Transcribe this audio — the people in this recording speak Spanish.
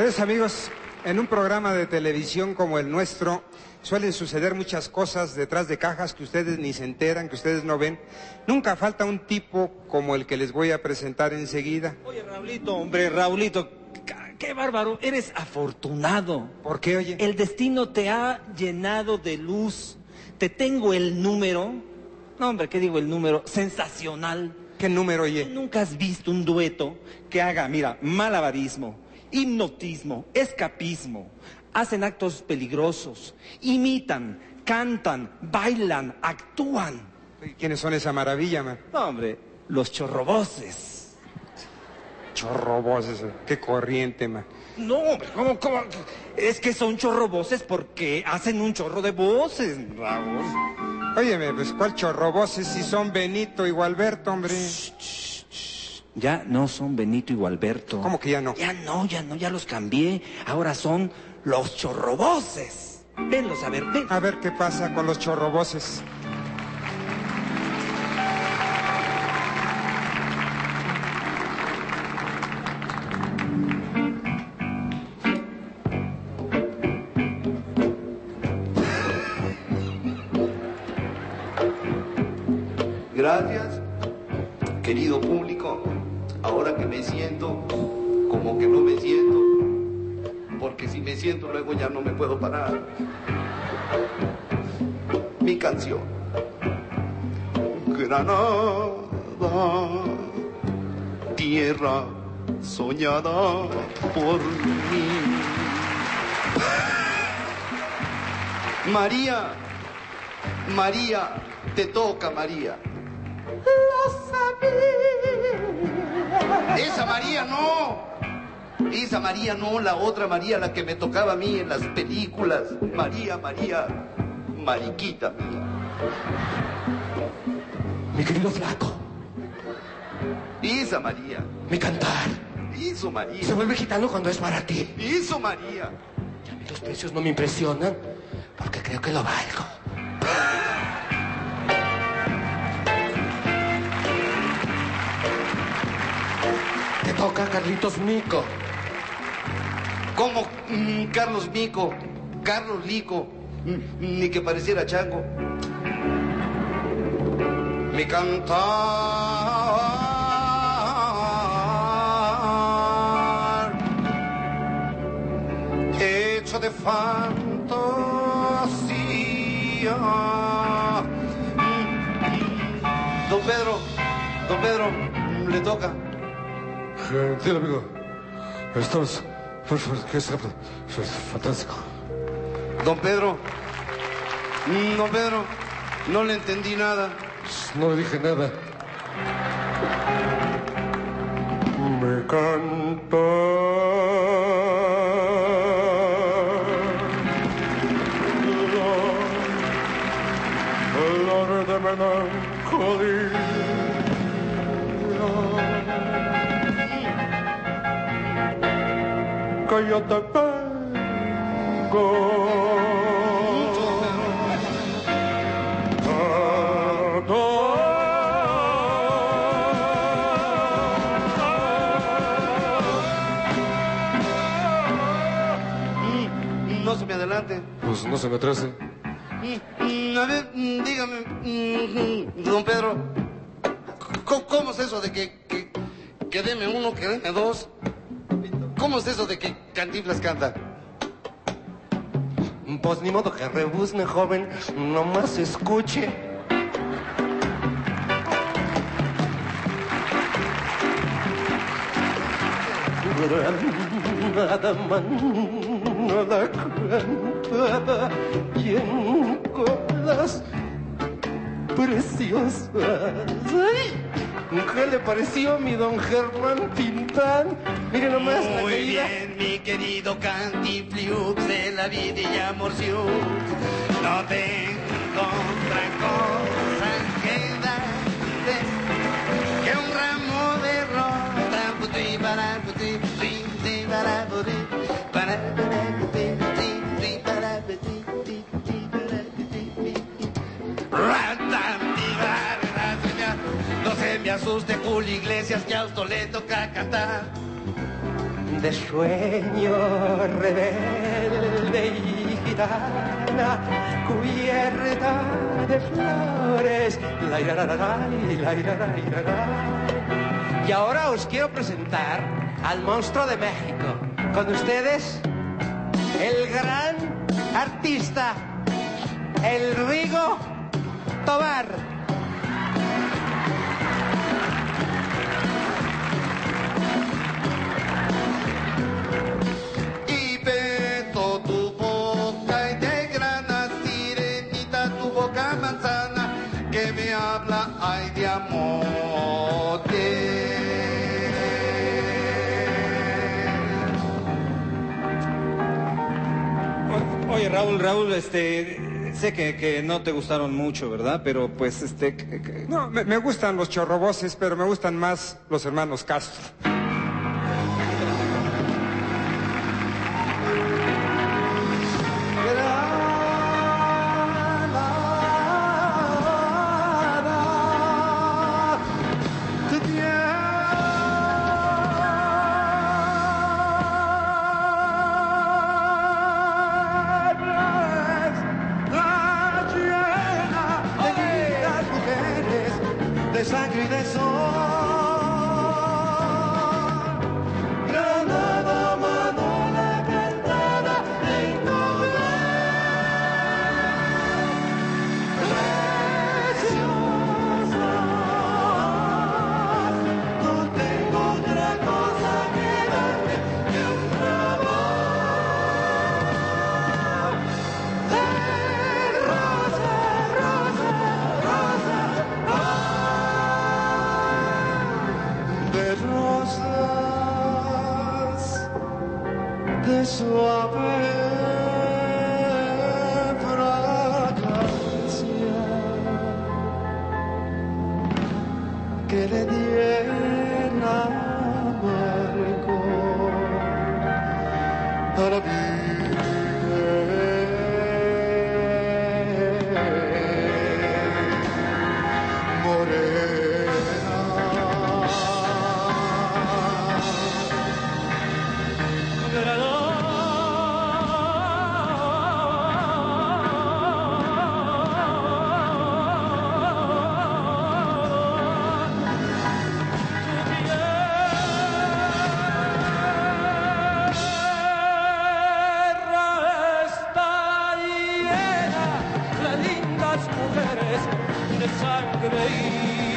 Pues amigos, en un programa de televisión como el nuestro suelen suceder muchas cosas detrás de cajas que ustedes ni se enteran, que ustedes no ven. Nunca falta un tipo como el que les voy a presentar enseguida. Oye, Raulito, hombre, Raulito, qué bárbaro, eres afortunado. ¿Por qué, oye? El destino te ha llenado de luz. Te tengo el número. No, hombre, ¿qué digo el número? Sensacional. ¿Qué número, ¿Tú oye? nunca has visto un dueto que haga, mira, malabarismo, hipnotismo, escapismo, hacen actos peligrosos, imitan, cantan, bailan, actúan? ¿Quiénes son esa maravilla, man? No, hombre, los chorroboces. Chorro voces, qué corriente, man. No, hombre, ¿cómo, cómo? Es que son chorrovoces porque hacen un chorro de voces, Raúl. Óyeme, pues ¿cuál chorro voces si son Benito y Gualberto, hombre? Ya no son Benito y Gualberto. ¿Cómo que ya no? Ya no, ya no, ya los cambié. Ahora son los chorrovoces. Venlos a ver, ven. A ver qué pasa con los chorro voces. Gracias, querido público. Ahora que me siento, como que no me siento, porque si me siento luego ya no me puedo parar. Mi canción. Granada, tierra soñada por mí. María, María, te toca María. Esa María no. Esa María no, la otra María, la que me tocaba a mí en las películas. María, María, mariquita mía. Mi querido flaco, Esa María. mi cantar. Eso Se María. vuelve gitano cuando es para ti. Eso María. Y a mí los precios no me impresionan porque creo que lo valgo. Toca Carlitos Mico. Como mm, Carlos Mico, Carlos Lico, mm, ni que pareciera chango. Mi cantar hecho de fantasía. Don Pedro, don Pedro, le toca. Gentil amigo, estamos... es fantástico. Don Pedro, don Pedro, no le entendí nada. No le dije nada. Me canta. Dolor Que yo te Mm, No se me adelante. Pues no se me atrase. Mm, mm, A ver, mm, dígame, mm, mm, don Pedro, ¿cómo, cómo es eso de que, que, que deme uno, que deme dos? ¿Cómo es eso de que Cantinflas canta? Pues ni modo que rebuzne, joven, nomás escuche. Granada manada cantada y en colas preciosas. ¿Qué le pareció mi don Germán Tintán? Mire nomás la Muy bien, mi querido Cantinflux de la vida y amor No tengo otra Asuste, Julio Iglesias, que a le toca cantar. de sueño rebelde y gitana, cubierta de flores. La, la. Y ahora os quiero presentar al monstruo de México. Con ustedes, el gran artista, el Rigo Tobar. Habla ay de amor. Oye, Raúl, Raúl, este, sé que, que no te gustaron mucho, ¿verdad? Pero pues, este, que- que- No, me, me gustan los chorroboces, pero me gustan más los hermanos Castro. lindas mujeres de sangre y